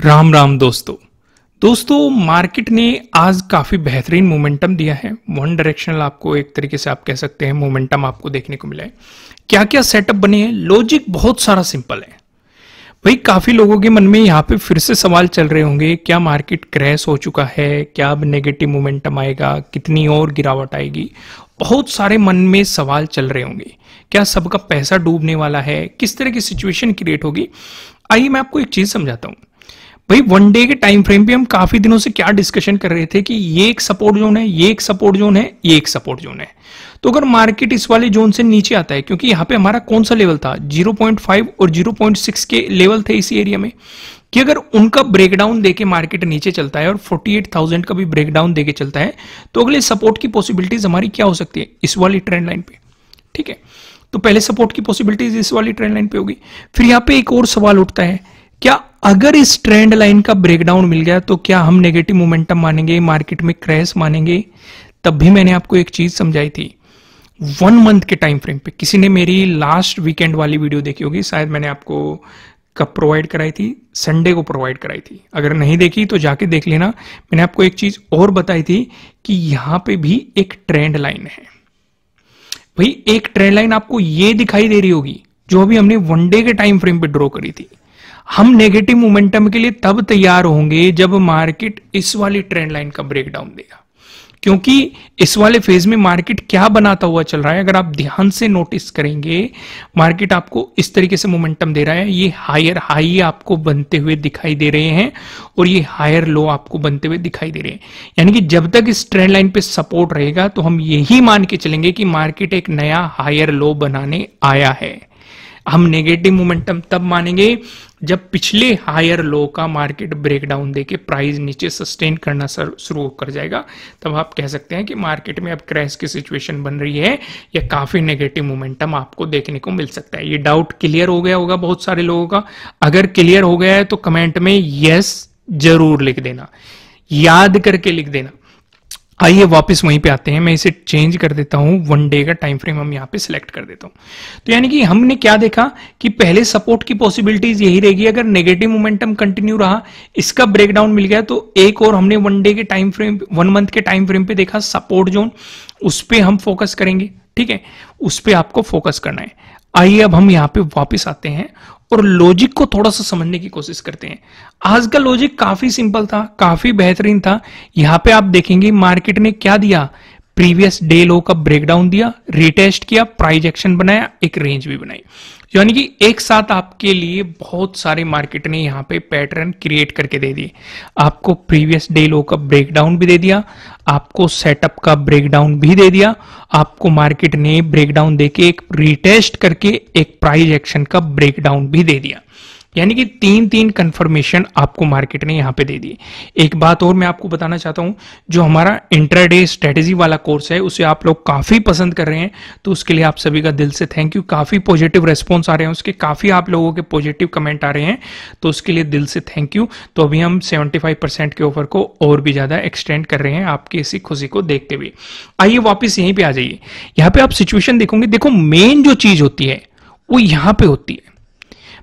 राम राम दोस्तों। दोस्तों, मार्केट ने आज काफ़ी बेहतरीन मोमेंटम दिया है। वन डायरेक्शनल आपको एक तरीके से आप कह सकते हैं मोमेंटम आपको देखने को मिला है। क्या क्या सेटअप बने हैं? लॉजिक बहुत सारा सिंपल है। भाई, काफ़ी लोगों के मन में यहाँ पे फिर से सवाल चल रहे होंगे, क्या मार्केट क्रैश हो चुका है? क्या अब नेगेटिव मोमेंटम आएगा? कितनी और गिरावट आएगी? बहुत सारे मन में सवाल चल रहे होंगे। क्या सबका पैसा डूबने वाला है? किस तरह की सिचुएशन क्रिएट होगी? आइए मैं आपको एक चीज़ समझाता हूँ। भाई वन डे के टाइम फ्रेम पे हम काफ़ी दिनों से क्या डिस्कशन कर रहे थे कि ये एक सपोर्ट जोन है ये एक सपोर्ट जोन है ये एक सपोर्ट जोन है। तो अगर मार्केट इस वाले जोन से नीचे आता है क्योंकि यहाँ पे हमारा कौन सा लेवल था? 0.5 और 0.6 के लेवल थे इसी एरिया में कि अगर उनका ब्रेकडाउन देके मार्केट नीचे चलता है और 48,000 का भी ब्रेकडाउन देके चलता है तो अगले सपोर्ट की पॉसिबिलिटीज हमारी क्या हो सकती है? इस वाली ट्रेंड लाइन पे। ठीक है? तो पहले सपोर्ट की पॉसिबिलिटीज इस वाली ट्रेंड लाइन पे होगी। फिर यहाँ पे एक और सवाल उठता है क्या अगर इस ट्रेंड लाइन का ब्रेकडाउन मिल गया तो क्या हम नेगेटिव मोमेंटम मानेंगे मार्केट में क्रैश मानेंगे? तब भी मैंने आपको एक चीज़ समझाई थी। वन मंथ के टाइम फ्रेम पे। किसी ने मेरी लास्ट वीकेंड वाली वीडियो देखी होगी, शायद मैंने आपको कब प्रोवाइड कराई थी? संडे को प्रोवाइड कराई थी। अगर नहीं देखी तो जाके देख लेना। मैंने आपको एक चीज़ और बताई थी कि यहाँ पे भी एक ट्रेंड लाइन है। भाई, एक ट्रेंड लाइन आपको ये दिखाई दे रही होगी, जो अभी हमने वनडे के टाइम फ्रेम पे ड्रॉ करी थी। हम नेगेटिव मोमेंटम के लिए तब तैयार होंगे जब मार्केट इस वाली ट्रेंड लाइन का ब्रेकडाउन देगा। क्योंकि इस वाले फ़ेज़ में मार्केट क्या बनाता हुआ चल रहा है, अगर आप ध्यान से नोटिस करेंगे मार्केट आपको इस तरीके से मोमेंटम दे रहा है। ये हायर हाई आपको बनते हुए दिखाई दे रहे हैं और ये हायर लो आपको बनते हुए दिखाई दे रहे हैं। यानी कि जब तक इस ट्रेंड लाइन पे सपोर्ट रहेगा तो हम यही मान के चलेंगे कि मार्केट एक नया हायर लो बनाने आया है। हम नेगेटिव मोमेंटम तब मानेंगे जब पिछले हायर लो का मार्केट ब्रेकडाउन देके प्राइस नीचे सस्टेन करना शुरू कर जाएगा, तब आप कह सकते हैं कि मार्केट में अब क्रैश की सिचुएशन बन रही है, या काफ़ी नेगेटिव मोमेंटम आपको देखने को मिल सकता है। ये डाउट क्लियर हो गया होगा बहुत सारे लोगों का। अगर क्लियर हो गया है तो कमेंट में यस ज़रूर लिख देना। याद करके लिख देना। आइए वापस वहीं पे आते हैं। मैं इसे चेंज कर देता हूँ। वन डे का टाइम फ्रेम हम यहाँ पे सिलेक्ट कर देता हूँ। तो यानी कि हमने क्या देखा कि पहले सपोर्ट की पॉसिबिलिटीज यही रहेगी अगर नेगेटिव मोमेंटम कंटिन्यू रहा, इसका ब्रेकडाउन मिल गया तो एक और हमने वन डे के टाइम फ्रेम वन मंथ के टाइम फ्रेम पे देखा सपोर्ट जोन उस पर हम फोकस करेंगे, ठीक है? उस पर आपको फोकस करना है। आइए अब हम यहाँ पे वापस आते हैं। और लॉजिक को थोड़ा सा समझने की कोशिश करते हैं। आज का लॉजिक काफ़ी सिंपल था, काफ़ी बेहतरीन था। यहाँ पे आप देखेंगे मार्केट ने क्या दिया? प्रीवियस डे लो का ब्रेकडाउन दिया रिटेस्ट किया प्राइज एक्शन बनाया, एक रेंज भी बनाई। यानी कि एक साथ आपके लिए बहुत सारे मार्केट ने यहाँ पे पैटर्न क्रिएट करके दे दिए। आपको प्रीवियस डे लो का ब्रेकडाउन भी दे दिया आपको सेटअप का ब्रेकडाउन भी दे दिया। आपको मार्केट ने ब्रेकडाउन देके एक रिटेस्ट करके एक प्राइज एक्शन का ब्रेकडाउन भी दे दिया। यानी कि तीन तीन कंफर्मेशन आपको मार्केट ने यहाँ पे दे दी। एक बात और मैं आपको बताना चाहता हूँ, जो हमारा इंटरडे स्ट्रेटेजी वाला कोर्स है, उसे आप लोग काफ़ी पसंद कर रहे हैं तो उसके लिए आप सभी का दिल से थैंक यू काफ़ी पॉजिटिव रेस्पॉन्स आ रहे हैं उसके, काफ़ी आप लोगों के पॉजिटिव कमेंट आ रहे हैं तो उसके लिए दिल से थैंक यू तो अभी हम सेवेंटी के ऑफ़र को और भी ज़्यादा एक्सटेंड कर रहे हैं आपकी इसी खुशी को देखते हुए। आइए वापिस यहीं पर आ जाइए। यहाँ पे आप सिचुएशन देखोगे, देखो मेन जो चीज़ होती है, वो यहाँ पे होती है।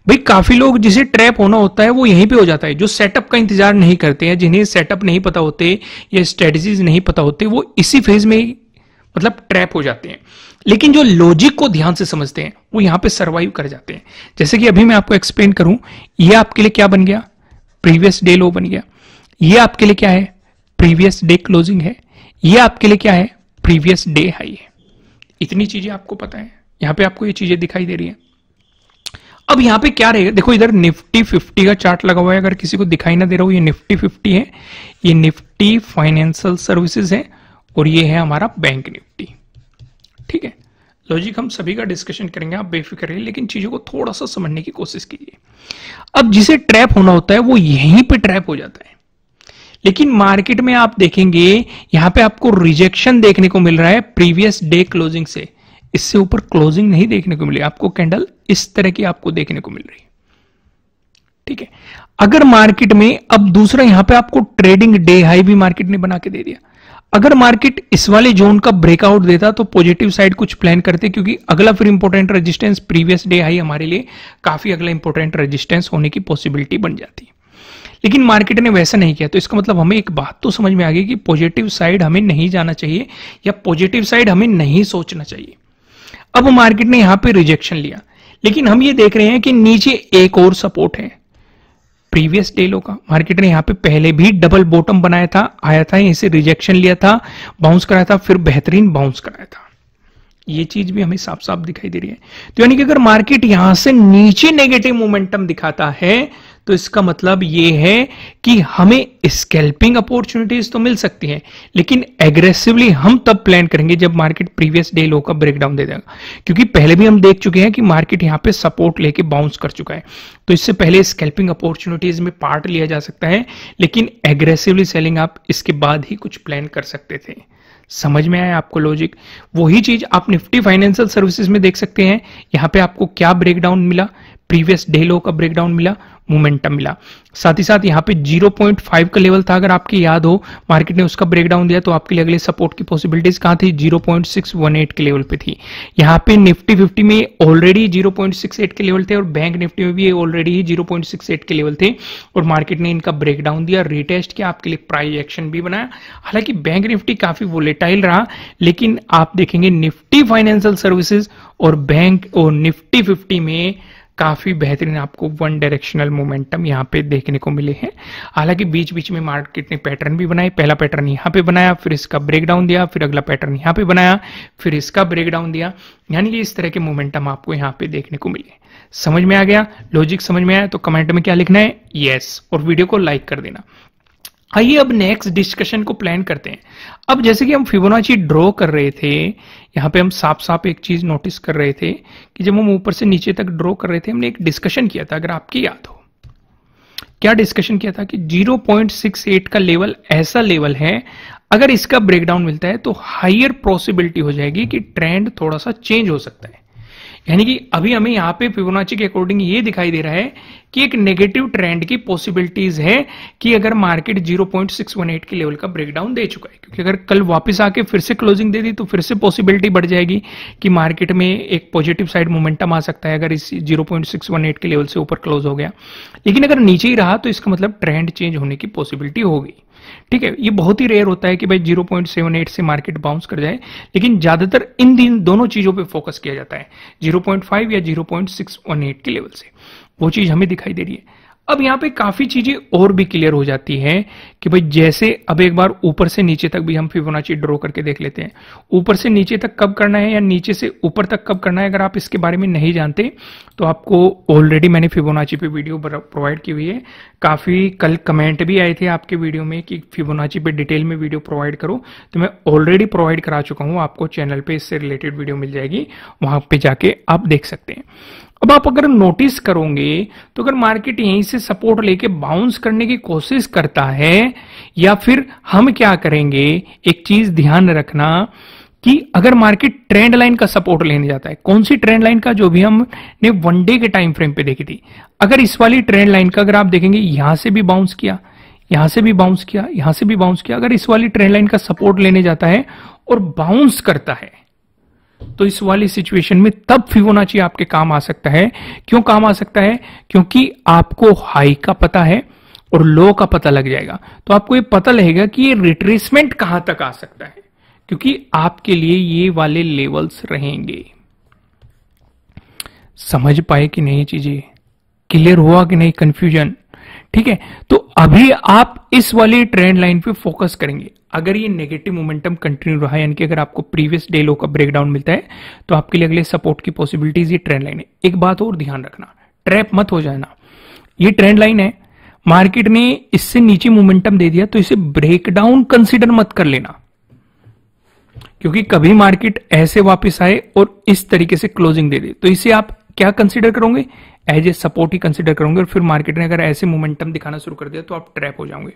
भाई, काफ़ी लोग जिसे ट्रैप होना होता है, वो यहीं पे हो जाता है। जो सेटअप का इंतज़ार नहीं करते हैं, जिन्हें सेटअप नहीं पता होते या स्ट्रेटजीज नहीं पता होते, वो इसी फ़ेज़ में मतलब ट्रैप हो जाते हैं। लेकिन जो लॉजिक को ध्यान से समझते हैं, वो यहाँ पे सरवाइव कर जाते हैं। जैसे कि अभी मैं आपको एक्सप्लेन करूँ, ये आपके लिए क्या बन गया? प्रीवियस डे लो बन गया। ये आपके लिए क्या है? प्रीवियस डे क्लोजिंग है। ये आपके लिए क्या है? प्रीवियस डे हाई है। इतनी चीज़ें आपको पता है। यहाँ पे आपको ये चीज़ें दिखाई दे रही है। अब यहाँ पे क्या रहेगा? देखो, इधर निफ्टी फिफ्टी का चार्ट लगा हुआ है। अगर किसी को दिखाई ना दे रहा हो, ये निफ्टी फिफ्टी है, ये निफ्टी फाइनेंशियल सर्विसेज़ है और ये है हमारा बैंक निफ्टी। ठीक है? लॉजिक हम सभी का डिस्कशन करेंगे, आप बेफिक्र रहिए, लेकिन चीज़ों को थोड़ा सा समझने की कोशिश कीजिए। अब जिसे ट्रैप होना होता है, वो यहीं पे ट्रैप हो जाता है। लेकिन मार्केट में आप देखेंगे, यहाँ पे आपको रिजेक्शन देखने को मिल रहा है प्रीवियस डे क्लोजिंग से। इससे ऊपर क्लोजिंग नहीं देखने को मिली। आपको कैंडल इस तरह की आपको देखने को मिल रही ठीक है? अगर मार्केट में अब दूसरा यहाँ पे आपको ट्रेडिंग डे हाई भी मार्केट ने बना के दे दिया। अगर मार्केट इस वाले जोन का ब्रेकआउट देता तो पॉजिटिव साइड कुछ प्लान करते क्योंकि अगला फिर important resistance previous day high हमारे लिए काफ़ी अगला इंपॉर्टेंट रेजिस्टेंस होने की पॉसिबिलिटी बन जाती है। लेकिन मार्केट ने वैसा नहीं किया। तो इसका मतलब हमें एक बात तो समझ में आ गई कि पॉजिटिव साइड हमें नहीं जाना चाहिए या पॉजिटिव साइड हमें नहीं सोचना चाहिए। अब मार्केट ने यहाँ पे रिजेक्शन लिया। लेकिन हम ये देख रहे हैं कि नीचे एक और सपोर्ट है। प्रीवियस डे लो का। मार्केट ने यहाँ पे पहले भी डबल बॉटम बनाया था, आया था, यहीं से रिजेक्शन लिया था बाउंस कराया था, फिर बेहतरीन बाउंस कराया था। ये चीज़ भी हमें साफ़ साफ़ दिखाई दे रही है। तो यानी कि अगर मार्केट यहाँ से नीचे नेगेटिव मोमेंटम दिखाता है तो इसका मतलब ये है कि हमें स्कैल्पिंग अपॉर्चुनिटीज़ तो मिल सकती हैं, लेकिन एग्रेसिवली हम तब प्लान करेंगे जब मार्केट प्रीवियस डे लो का ब्रेकडाउन दे देगा। क्योंकि पहले भी हम देख चुके हैं कि मार्केट यहाँ पे सपोर्ट लेके बाउंस कर चुका है। तो इससे पहले स्कैल्पिंग अपॉर्चुनिटीज़ में पार्ट लिया जा सकता है, लेकिन एग्रेसिवली सेलिंग आप इसके बाद ही कुछ प्लान कर सकते थे। समझ में आया आपको लॉजिक वही चीज़ आप निफ्टी फाइनेंशियल सर्विसेज़ में देख सकते हैं। यहाँ पे आपको क्या ब्रेकडाउन मिला? प्रीवियस डे लो का ब्रेकडाउन मिला मोमेंटम मिला। साथ ही साथ यहाँ पे 0.5 का लेवल था, अगर आपकी याद हो मार्केट ने उसका ब्रेकडाउन दिया तो आपके लिए अगले सपोर्ट की पॉसिबिलिटीज कहाँ थी? 0.618 के लेवल पे थी। यहाँ पे निफ्टी 50 में ऑलरेडी 0.68 के लेवल थे, और बैंक निफ्टी में भी ऑलरेडी ही 0.68 के लेवल थे, और मार्केट ने इनका ब्रेकडाउन दिया रिटेस्ट किया, आपके लिए प्राइस एक्शन भी बनाया। हालाँकि बैंक निफ्टी काफ़ी वोलेटाइल रहा, लेकिन आप देखेंगे निफ्टी फाइनेंशियल सर्विसेज़ और बैंक और निफ्टी फिफ्टी में काफ़ी बेहतरीन आपको वन डायरेक्शनल मोमेंटम यहाँ पे देखने को मिले हैं। हालाँकि बीच बीच में मार्केट ने पैटर्न भी बनाए पहला पैटर्न यहाँ पे बनाया, फिर इसका ब्रेकडाउन दिया, फिर अगला पैटर्न यहाँ पे बनाया, फिर इसका ब्रेकडाउन दिया। यानी कि इस तरह के मोमेंटम आपको यहाँ पे देखने को मिले। समझ में आ गया? लॉजिक समझ में आया? तो कमेंट में क्या लिखना है? येस और वीडियो को लाइक कर देना। आइए अब नेक्स्ट डिस्कशन को प्लान करते हैं। अब जैसे कि हम फिबोनाची ड्रॉ कर रहे थे, यहाँ पे हम साफ़ साफ़ एक चीज़ नोटिस कर रहे थे कि जब हम ऊपर से नीचे तक ड्रॉ कर रहे थे, हमने एक डिस्कशन किया था, अगर आपकी याद हो। क्या डिस्कशन किया था कि 0.68 का लेवल ऐसा लेवल है, अगर इसका ब्रेकडाउन मिलता है तो हाइयर पॉसिबिलिटी हो जाएगी कि ट्रेंड थोड़ा सा चेंज हो सकता है। यानी कि अभी हमें यहाँ पे फिबोनाची के अकॉर्डिंग ये दिखाई दे रहा है कि एक नेगेटिव ट्रेंड की पॉसिबिलिटीज है कि अगर मार्केट 0.618 के लेवल का ब्रेकडाउन दे चुका है। क्योंकि अगर कल वापस आके फिर से क्लोजिंग दे दी तो फिर से पॉसिबिलिटी बढ़ जाएगी कि मार्केट में एक पॉजिटिव साइड मोमेंटम आ सकता है अगर इस 0.618 के लेवल से ऊपर क्लोज हो गया। लेकिन अगर नीचे ही रहा तो इसका मतलब ट्रेंड चेंज होने की पॉसिबिलिटी होगी। ठीक है, ये बहुत ही रेयर होता है कि भाई 0.78 से मार्केट बाउंस कर जाए, लेकिन ज़्यादातर इन दिन दोनों चीज़ों पे फोकस किया जाता है 0.5 या 0.618 के लेवल से। वो चीज़ हमें दिखाई दे रही है। अब यहाँ पे काफ़ी चीज़ें और भी क्लियर हो जाती हैं कि भाई जैसे अब एक बार ऊपर से नीचे तक भी हम फिबोनाची ड्रॉ करके देख लेते हैं। ऊपर से नीचे तक कब करना है या नीचे से ऊपर तक कब करना है अगर आप इसके बारे में नहीं जानते तो आपको ऑलरेडी मैंने फिबोनाची पे वीडियो प्रोवाइड की हुई है। काफ़ी कल कमेंट भी आए थे आपके वीडियो में कि फिबोनाची पे डिटेल में वीडियो प्रोवाइड करो। तो मैं ऑलरेडी प्रोवाइड करा चुका हूँ, आपको चैनल पे इससे रिलेटेड वीडियो मिल जाएगी, वहाँ पे जाके आप देख सकते हैं। अब आप अगर नोटिस करोगे तो अगर मार्केट यहीं से सपोर्ट लेके बाउंस करने की कोशिश करता है, या फिर हम क्या करेंगे, एक चीज़ ध्यान रखना कि अगर मार्केट ट्रेंड लाइन का सपोर्ट लेने जाता है, कौन सी ट्रेंड लाइन का, जो भी हमने वन डे के टाइम फ्रेम पे देखी थी, अगर इस वाली ट्रेंड लाइन का अगर आप देखेंगे, यहाँ से भी बाउंस किया, यहाँ से भी बाउंस किया, यहाँ से भी बाउंस किया, अगर इस वाली ट्रेंड लाइन का सपोर्ट लेने जाता है और बाउंस करता है तो इस वाली सिचुएशन में तब फिबोनाची आपके काम आ सकता है। क्यों काम आ सकता है? क्योंकि आपको हाई का पता है और लो का पता लग जाएगा। तो आपको ये पता लगेगा कि ये रिट्रेसमेंट कहाँ तक आ सकता है। क्योंकि आपके लिए ये वाले लेवल्स रहेंगे। समझ पाए कि नहीं चीज़ें? क्लियर हुआ कि नहीं? कंफ्यूजन ठीक है? तो अभी आप इस वाली ट्रेंड लाइन पे फोकस करेंगे। अगर ये नेगेटिव मोमेंटम कंटिन्यू रहा यानी कि अगर आपको प्रीवियस डे लो का ब्रेकडाउन मिलता है तो आपके लिए अगले सपोर्ट की पॉसिबिलिटीज ये ट्रेंड लाइन है। एक बात और ध्यान रखना ट्रैप मत हो जाना। ये ट्रेंड लाइन है मार्केट ने इससे नीचे मोमेंटम दे दिया तो इसे ब्रेकडाउन कंसिडर मत कर लेना। क्योंकि कभी मार्केट ऐसे वापस आए और इस तरीके से क्लोजिंग दे दे। तो इसे आप क्या कंसिडर करोगे? एज ए सपोर्ट ही कंसिडर करूँगे और फिर मार्केट ने अगर ऐसे मोमेंटम दिखाना शुरू कर दिया तो आप ट्रैप हो जाओगे।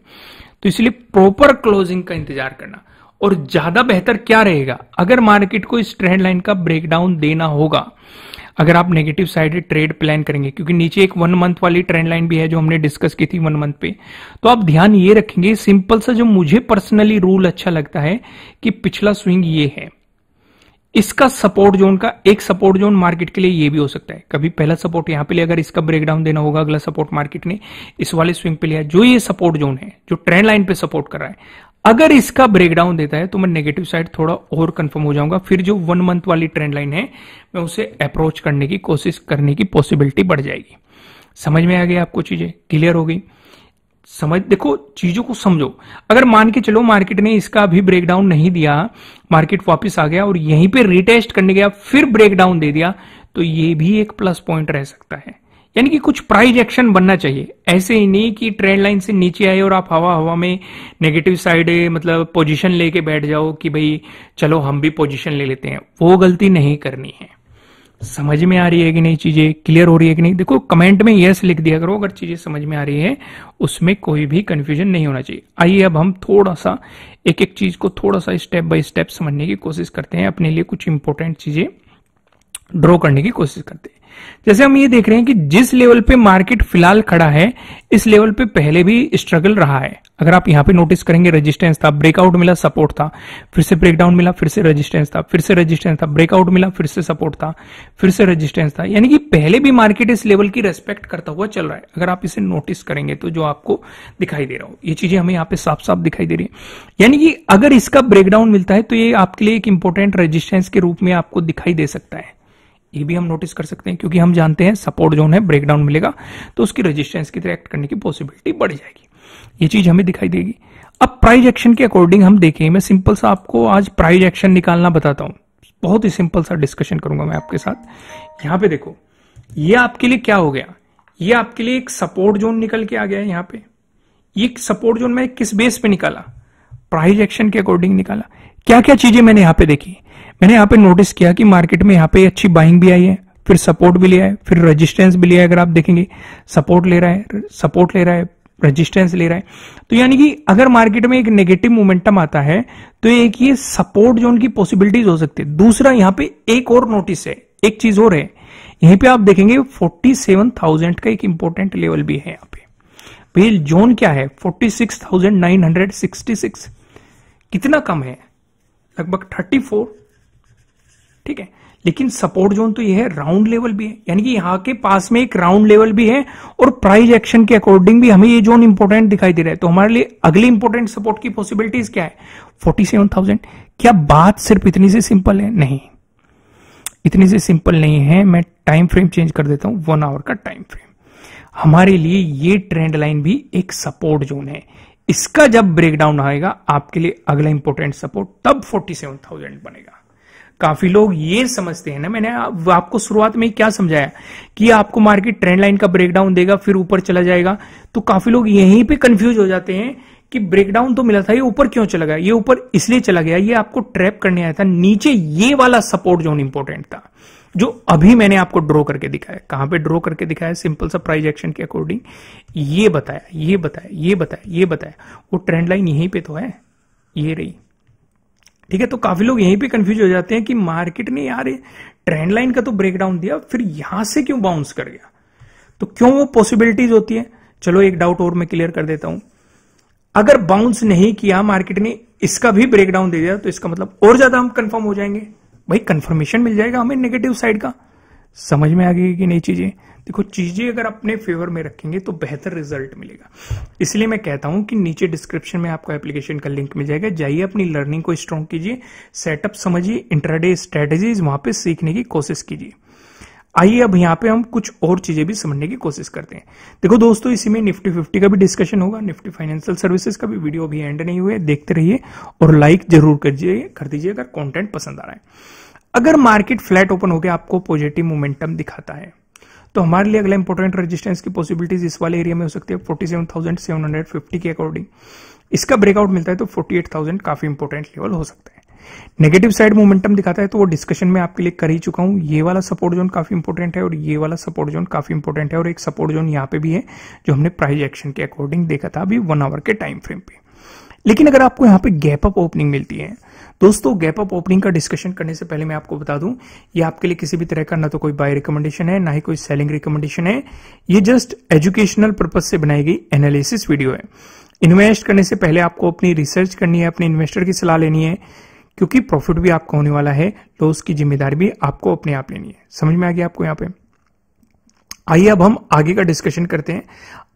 तो इसलिए प्रॉपर क्लोजिंग का इंतज़ार करना। और ज़्यादा बेहतर क्या रहेगा? अगर मार्केट को इस ट्रेंड लाइन का ब्रेकडाउन देना होगा, अगर आप नेगेटिव साइड ट्रेड प्लान करेंगे, क्योंकि नीचे एक वन मंथ वाली ट्रेंड लाइन भी है जो हमने डिस्कस की थी वन मंथ पे तो आप ध्यान ये रखेंगे सिंपल सा जो मुझे पर्सनली रूल अच्छा लगता है कि पिछला स्विंग ये है। इसका सपोर्ट जोन का एक सपोर्ट जोन मार्केट के लिए ये भी हो सकता है। कभी पहला सपोर्ट यहाँ पे लिया अगर इसका ब्रेकडाउन देना होगा अगला सपोर्ट मार्केट ने, इस वाले स्विंग पे लिया। जो ये सपोर्ट जोन है, जो ट्रेंड लाइन पे सपोर्ट कर रहा है, अगर इसका ब्रेकडाउन देता है तो मैं नेगेटिव साइड थोड़ा और कंफर्म हो जाऊँगा। फिर जो वन मंथ वाली ट्रेंड लाइन है, मैं उसे अप्रोच करने की कोशिश करने की पॉसिबिलिटी बढ़ जाएगी। समझ में आ गई आपको चीज़ें? क्लियर हो गई? समझ, देखो, चीज़ों को समझो। अगर मान के चलो मार्केट ने इसका अभी ब्रेकडाउन नहीं दिया मार्केट वापस आ गया और यहीं पे रिटेस्ट करने गया, फिर ब्रेकडाउन दे दिया तो ये भी एक प्लस पॉइंट रह सकता है। यानी कि कुछ प्राइज एक्शन बनना चाहिए। ऐसे ही नहीं कि ट्रेंड लाइन से नीचे आए और आप हवा हवा में नेगेटिव साइड मतलब पोजीशन लेके बैठ जाओ कि भाई, चलो, हम भी पोजीशन ले लेते हैं। वो गलती नहीं करनी है। समझ में आ रही है कि नहीं चीज़ें? क्लियर हो रही है कि नहीं? देखो कमेंट में यस लिख दिया करो, अगर चीज़ें समझ में आ रही है, उसमें कोई भी कंफ्यूजन नहीं होना चाहिए। आइए अब हम थोड़ा सा एक एक चीज़ को थोड़ा सा स्टेप बाय स्टेप समझने की कोशिश करते हैं, अपने लिए कुछ इंपॉर्टेंट चीज़ें। ड्रॉ करने की कोशिश करते हैं। जैसे हम ये देख रहे हैं कि जिस लेवल पे मार्केट फ़िलहाल खड़ा है, इस लेवल पे पहले भी स्ट्रगल रहा है। अगर आप यहाँ पे नोटिस करेंगे रेजिस्टेंस था ब्रेकआउट मिला सपोर्ट था। फिर से ब्रेकडाउन मिला, फिर से रेजिस्टेंस था, फिर से रेजिस्टेंस था ब्रेकआउट मिला, फिर से सपोर्ट था, फिर से रेजिस्टेंस था। यानी कि पहले भी मार्केट इस लेवल की रेस्पेक्ट करता हुआ चल रहा है। अगर आप इसे नोटिस करेंगे तो जो आपको दिखाई दे रहा हो। ये चीज़ें हमें यहाँ पे साफ़ साफ़ दिखाई दे रही है। यानी कि अगर इसका ब्रेकडाउन मिलता है तो ये आपके लिए एक इंपॉर्टेंट रेजिस्टेंस के रूप में आपको दिखाई दे सकता है। ये भी हम नोटिस कर सकते हैं, क्योंकि हम जानते हैं सपोर्ट जोन है ब्रेकडाउन मिलेगा तो उसकी रेजिस्टेंस की तरह एक्ट करने की पॉसिबिलिटी बढ़ जाएगी। ये चीज़ हमें दिखाई देगी। अब प्राइज एक्शन के अकॉर्डिंग हम देखें, मैं सिंपल सा आपको आज प्राइज एक्शन निकालना बताता हूँ। बहुत ही सिंपल सा डिस्कशन करूँगा मैं आपके साथ। यहाँ पे देखो, ये आपके लिए क्या हो गया? ये आपके लिए एक सपोर्ट जोन निकल के आ गया है यहाँ पे। ये सपोर्ट जोन मैंने किस बेस पे निकाला? प्राइज एक्शन के अकॉर्डिंग निकाला। क्या क्या चीज़ें मैंने यहाँ पे देखी? मैंने यहाँ पे नोटिस किया कि मार्केट में यहाँ पे अच्छी बाइंग भी आई है फिर सपोर्ट भी लिया है फिर रेजिस्टेंस भी लिया है अगर आप देखेंगे। सपोर्ट ले रहा है सपोर्ट ले रहा है रेजिस्टेंस ले रहा है। तो यानी कि अगर मार्केट में एक नेगेटिव मोमेंटम आता है तो एक ये सपोर्ट जोन की पॉसिबिलिटीज हो सकती है। दूसरा यहाँ पे एक और नोटिस है एक चीज़ और है। यहीं पे आप देखेंगे 47,000 का एक इंपॉर्टेंट लेवल भी है यहाँ पे। भाई जोन क्या है? 46,966 कितना कम है? लगभग 34 ठीक है? लेकिन सपोर्ट जोन तो ये है राउंड लेवल भी है। यानी कि यहाँ के पास में एक राउंड लेवल भी है और प्राइस एक्शन के अकॉर्डिंग भी हमें ये जोन इंपोर्टेंट दिखाई दे रहा है। तो हमारे लिए अगली इंपोर्टेंट सपोर्ट की पॉसिबिलिटीज क्या है? फोर्टी सेवन थाउज़ेंड क्या बात सिर्फ़ इतनी से सिंपल है? नहीं। इतनी से सिंपल नहीं है। मैं टाइम फ्रेम चेंज कर देता हूँ। वन आवर का टाइम फ्रेम हमारे लिए ये ट्रेंड लाइन भी एक सपोर्ट जोन है। इसका जब ब्रेकडाउन आएगा, आपके लिए अगला इंपोर्टेंट सपोर्ट तब फोर्टी सेवन थाउज़ेंड बनेगा। काफ़ी लोग ये समझते हैं ना, मैंने आपको शुरुआत में क्या समझाया? कि आपको मार्केट ट्रेंड लाइन का ब्रेकडाउन देगा, फिर ऊपर चला जाएगा। तो काफ़ी लोग यहीं पे कंफ्यूज हो जाते हैं कि ब्रेकडाउन तो मिला था, ये ऊपर क्यों चला गया? ये ऊपर इसलिए चला गया, ये आपको ट्रैप करने आया था। नीचे ये वाला सपोर्ट जोन इंपॉर्टेंट था, जो अभी मैंने आपको ड्रॉ करके दिखाया। कहाँ पे ड्रॉ करके दिखाया? सिंपल सा प्राइज एक्शन के अकॉर्डिंग ये बताया ये बताया ये बताया ये बताया। वो ट्रेंड लाइन यहीं पे तो है, ये रही। ठीक है तो काफ़ी लोग यहीं पे कंफ्यूज हो जाते हैं कि मार्केट ने यार ट्रेंड लाइन का तो ब्रेकडाउन दिया, फिर यहाँ से क्यों बाउंस कर गया? तो क्यों वो पॉसिबिलिटीज होती है? चलो, एक डाउट और मैं क्लियर कर देता हूँ। अगर बाउंस नहीं किया मार्केट ने इसका भी ब्रेकडाउन दे दिया तो इसका मतलब और ज़्यादा हम कंफर्म हो जाएँगे। भाई कंफर्मेशन मिल जाएगा हमें नेगेटिव साइड का। समझ में आ गई कि नई चीज़ें? देखो, चीज़ें अगर अपने फेवर में रखेंगे तो बेहतर रिज़ल्ट मिलेगा। इसलिए मैं कहता हूँ कि नीचे डिस्क्रिप्शन में आपको एप्लीकेशन का लिंक मिल जाएगा। जाइए, अपनी लर्निंग को स्ट्रॉन्ग कीजिए सेटअप समझिए इंटरडे स्ट्रेटेजीज वहाँ पे सीखने की कोशिश कीजिए। आइए, अब यहाँ पे हम कुछ और चीज़ें भी समझने की कोशिश करते हैं। देखो दोस्तों, इसी में निफ्टी फिफ्टी का भी डिस्कशन होगा। निफ्टी फाइनेंशियल सर्विसेज़ का भी वीडियो अभी एंड नहीं हुए। देखते रहिए और लाइक ज़रूर करिए, कर दीजिए अगर कंटेंट पसंद आ रहा है। अगर मार्केट फ्लैट ओपन हो गया आपको पॉजिटिव मोमेंटम दिखाता है तो हमारे लिए अगला इंपॉर्टेंट रेजिस्टेंस की पॉसिबिलिटीज इस वाले एरिया में हो सकती है forty seven thousand seven hundred fifty के अकॉर्डिंग इसका ब्रेकआउट मिलता है तो फोर्टी एट थाउज़ेंड काफ़ी इंपॉर्टेंट लेवल हो सकता है। नेगेटिव साइड मोमेंटम दिखाता है तो वो डिस्कशन में आपके लिए कर ही चुका हूँ। ये वाला सपोर्ट जोन काफ़ी इंपॉर्टेंट है और ये वाला सपोर्ट जोन काफ़ी इंपॉर्टेंट है और एक सपोर्ट जोन यहाँ पे भी है जो हमने प्राइस एक्शन के अकॉर्डिंग देखा था अभी वन आवर के टाइम फ्रेम पे। लेकिन अगर आपको यहाँ पे गैप अप ओपनिंग मिलती है दोस्तों गैप अप ओपनिंग का डिस्कशन करने से पहले मैं आपको बता दूँ, ये आपके लिए किसी भी तरह का ना तो कोई बाय रिकमेंडेशन है, ना ही कोई सेलिंग रिकमेंडेशन है। ये जस्ट एजुकेशनल पर्पज से बनाई गई एनालिसिस वीडियो है। इन्वेस्ट करने से पहले आपको अपनी रिसर्च करनी है, अपने इन्वेस्टर की सलाह लेनी है, क्योंकि प्रॉफिट भी आपका होने वाला है लॉस की ज़िम्मेदारी भी आपको अपने आप लेनी है। समझ में आ गया आपको यहाँ पे? आइए अब हम आगे का डिस्कशन करते हैं।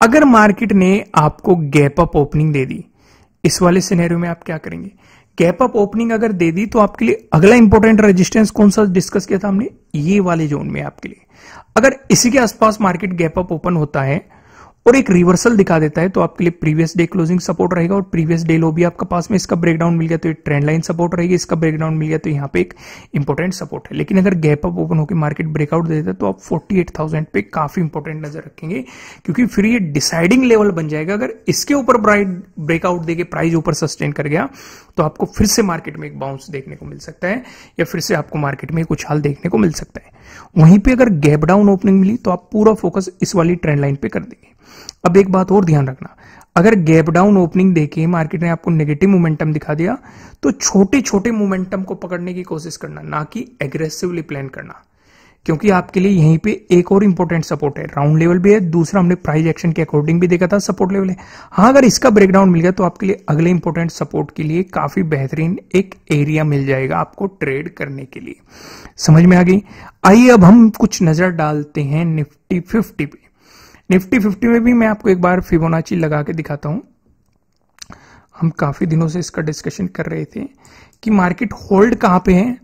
अगर मार्केट ने आपको गैप अप ओपनिंग दे दी, इस वाले सिनेरियो में आप क्या करेंगे? गैप अप ओपनिंग अगर दे दी तो आपके लिए अगला इंपॉर्टेंट रेजिस्टेंस कौन सा डिस्कस किया था हमने? ये वाले जोन में आपके लिए। अगर इसी के आसपास मार्केट गैप अप ओपन होता है और एक रिवर्सल दिखा देता है तो आपके लिए प्रीवियस डे क्लोजिंग सपोर्ट रहेगा और प्रीवियस डे लो भी आपका पास में इसका ब्रेकडाउन मिल गया तो ट्रेंड लाइन सपोर्ट रहेगी, इसका ब्रेकडाउन मिल गया तो यहाँ पे एक इंपॉर्टेंट सपोर्ट है। लेकिन अगर गैप अप ओपन होकर मार्केट ब्रेकआउट दे देता है तो आप फोर्टी पे काफ़ी इंपॉर्टेंट नज़र रखेंगे, क्योंकि फिर ये डिसाइडिंग लेवल बन जाएगा। अगर इसके ऊपर ब्रेकआउट देके प्राइस ऊपर सस्टेन कर गया तो आपको फिर से मार्केट में एक बाउंस देखने को मिल सकता है, या फिर से आपको मार्केट में कुछ हाल देखने को मिल सकता है। वहीं पे अगर गैप डाउन ओपनिंग मिली तो आप पूरा फोकस इस वाली ट्रेंड लाइन पे कर देंगे। अब एक बात और ध्यान रखना। अगर गैप डाउन ओपनिंग देके मार्केट ने आपको नेगेटिव मोमेंटम दिखा दिया तो छोटे छोटे मोमेंटम को पकड़ने की कोशिश करना, ना कि एग्रेसिवली प्लान करना। क्योंकि आपके लिए यहीं पे एक और इंपॉर्टेंट सपोर्ट है। राउंड लेवल भी है, दूसरा हमने प्राइस एक्शन के अकॉर्डिंग भी देखा था सपोर्ट लेवल है। हाँ अगर इसका ब्रेकडाउन मिल गया तो आपके लिए अगले इंपॉर्टेंट सपोर्ट के लिए काफ़ी बेहतरीन एक एरिया मिल जाएगा आपको ट्रेड करने के लिए। समझ में आ गई? आइए अब हम कुछ नज़र डालते हैं निफ्टी फिफ्टी पे। निफ्टी फिफ्टी में भी मैं आपको एक बार फिबोनाची लगा के दिखाता हूँ। हम काफ़ी दिनों से इसका डिस्कशन कर रहे थे कि मार्केट होल्ड कहाँ पे है?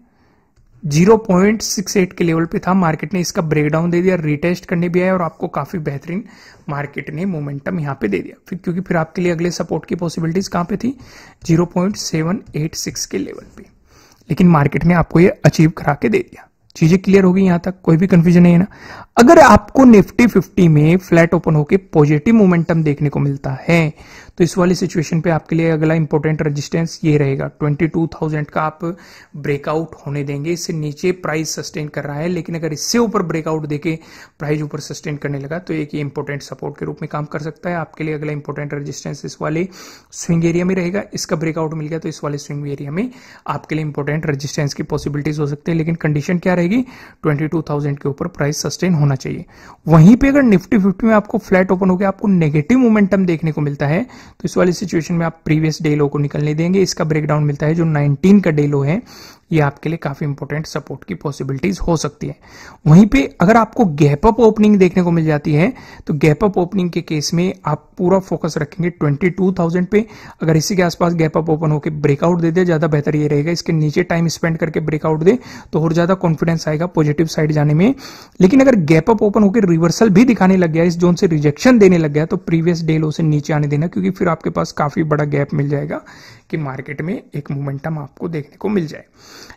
0.68 के लेवल पे था। मार्केट ने इसका ब्रेकडाउन दे दिया रिटेस्ट करने भी आया और आपको काफ़ी बेहतरीन मार्केट ने मोमेंटम यहाँ पे दे दिया। फिर क्योंकि फिर आपके लिए अगले सपोर्ट की पॉसिबिलिटीज कहाँ पे थी? 0.786 के लेवल पे। लेकिन मार्केट ने आपको ये अचीव करा के दे दिया। चीज़ें क्लियर होगी यहाँ तक। कोई भी कंफ्यूजन नहीं है ना। अगर आपको निफ्टी फिफ्टी में फ्लैट ओपन होकर पॉजिटिव मोमेंटम देखने को मिलता है तो इस वाली सिचुएशन पे आपके लिए अगला इंपॉर्टेंट रेजिस्टेंस ये रहेगा। 22,000 का आप ब्रेकआउट होने देंगे। इससे नीचे प्राइस सस्टेन कर रहा है लेकिन अगर इससे ऊपर ब्रेकआउट देके प्राइस ऊपर सस्टेन करने लगा तो एक इंपॉर्टेंट सपोर्ट के रूप में काम कर सकता है। आपके लिए अगला इंपॉर्टेंट रजिस्टेंस इस वाले स्विंग एरिया में रहेगा। इसका ब्रेकआउट मिल गया तो इस वाले स्विंग एरिया में आपके लिए इंपॉर्टेंट रजिस्टेंस की पॉसिबिलिटीज हो सकती है। लेकिन कंडीशन क्या रहेगी? ट्वेंटी के ऊपर प्राइस सस्टेन चाहिए। वहीं पे अगर निफ्टी फिफ्टी में आपको फ्लैट ओपन हो गया आपको नेगेटिव मोमेंटम देखने को मिलता है तो इस वाली सिचुएशन में आप प्रीवियस डे लो को निकलने देंगे। इसका ब्रेकडाउन मिलता है जो 19 का डे लो है। ये आपके लिए काफ़ी इंपॉर्टेंट सपोर्ट की पॉसिबिलिटीज हो सकती है। वहीं पे अगर आपको गैप अप ओपनिंग देखने को मिल जाती है तो गैप अप ओपनिंग के केस में आप पूरा फोकस रखेंगे 22,000 पे। अगर इसी के आसपास गैप अप ओपन होकर ब्रेकआउट दे दे ज़्यादा बेहतर ये रहेगा। इसके नीचे टाइम स्पेंड करके ब्रेकआउट दे तो और ज़्यादा कॉन्फिडेंस आएगा पॉजिटिव साइड जाने में। लेकिन अगर गैप अप ओपन होकर रिवर्सल भी दिखाने लग गया, इस जोन से रिजेक्शन देने लग गया तो प्रीवियस डे लो से नीचे आने देना, क्योंकि फिर आपके पास काफ़ी बड़ा गैप मिल जाएगा कि मार्केट में एक मोमेंटम आपको देखने को मिल जाए।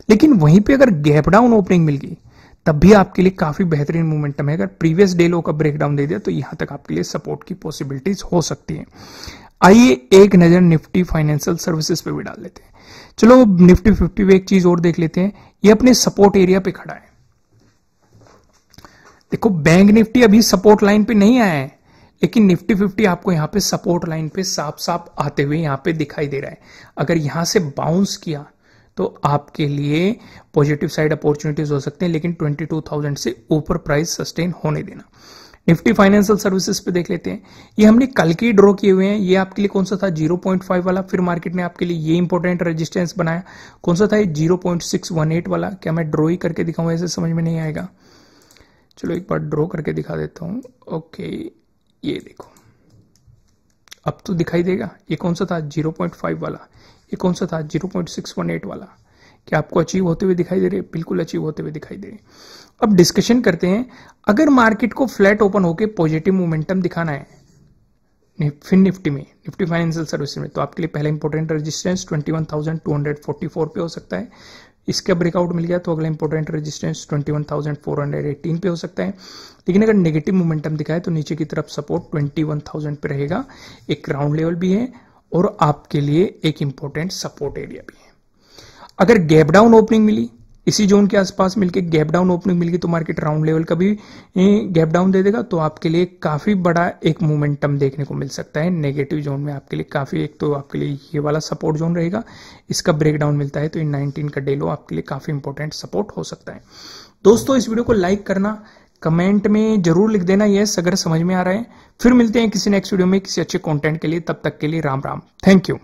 लेकिन वहीं पे अगर गैप डाउन ओपनिंग मिल गई, तब भी आपके लिए काफ़ी बेहतरीन मोमेंटम है। अगर प्रीवियस डे लो का ब्रेकडाउन दे दिया तो यहाँ तक आपके लिए सपोर्ट की पॉसिबिलिटीज हो सकती है। आइए एक नज़र निफ्टी फाइनेंशियल सर्विसेज़ पे भी डाल लेते हैं। चलो निफ्टी फिफ्टी पे एक चीज़ और देख लेते हैं। ये अपने सपोर्ट एरिया पे खड़ा है। देखो बैंक निफ्टी अभी सपोर्ट लाइन पे नहीं आया है लेकिन निफ्टी फिफ्टी आपको यहाँ पे सपोर्ट लाइन पे साफ़ साफ़ आते हुए यहाँ पे दिखाई दे रहा है। अगर यहाँ से बाउंस किया तो आपके लिए पॉजिटिव साइड अपॉर्चुनिटीज़ हो सकते हैं लेकिन 22,000 से ऊपर प्राइस सस्टेन होने देना। निफ्टी फाइनेंशियल सर्विसेज़ पे देख लेते हैं। ये हमने कल के ड्रॉ किए हुए हैं। ये आपके लिए कौन सा था? 0.5 वाला। फिर मार्केट ने आपके लिए ये इंपॉर्टेंट रेजिस्टेंस बनाया। कौन सा था? ये 0.618 वाला। क्या मैं ड्रॉ ही करके दिखाऊँ? ऐसे समझ में नहीं आएगा। चलो एक बार ड्रॉ करके दिखा देता हूँ। ओके ये देखो। अब तो दिखाई देगा ये कौन सा था? 0.5 वाला। ये कौन सा था? 0.618 वाला। क्या आपको अचीव होते हुए दिखाई दे रहे? बिल्कुल अचीव होते हुए दिखाई दे रहे। अब डिस्कशन करते हैं अगर मार्केट को फ्लैट ओपन होकर पॉजिटिव मोमेंटम दिखाना है फिन निफ्टी में निफ्टी फाइनेंशियल सर्विस में तो आपके लिए पहला इंपॉर्टेंट रेजिस्टेंस 21,244 पे हो सकता है। इसका ब्रेकआउट मिल गया तो अगला इंपॉर्टेंट रेजिस्टेंस 21,418 पे हो सकता है। लेकिन अगर नेगेटिव मोमेंटम दिखाए तो नीचे की तरफ़ सपोर्ट 21,000 पे रहेगा। एक ग्राउंड लेवल भी है और आपके लिए एक इंपॉर्टेंट सपोर्ट एरिया भी है। अगर गैप डाउन ओपनिंग मिली इसी जोन के आसपास मिलकर गैप डाउन ओपनिंग मिल गई तो मार्केट राउंड लेवल का भी गैप डाउन दे देगा तो आपके लिए काफ़ी बड़ा एक मोमेंटम देखने को मिल सकता है। नेगेटिव जोन में आपके लिए काफ़ी, एक तो आपके लिए ये वाला सपोर्ट जोन रहेगा। इसका ब्रेकडाउन मिलता है तो इन नाइनटीन का डेलो आपके लिए काफ़ी इंपॉर्टेंट सपोर्ट हो सकता है। दोस्तों, इस वीडियो को लाइक करना कमेंट में ज़रूर लिख देना यस अगर समझ में आ रहा है। फिर मिलते हैं किसी नेक्स्ट वीडियो में किसी अच्छे कंटेंट के लिए, तब तक के लिए राम राम। Thank you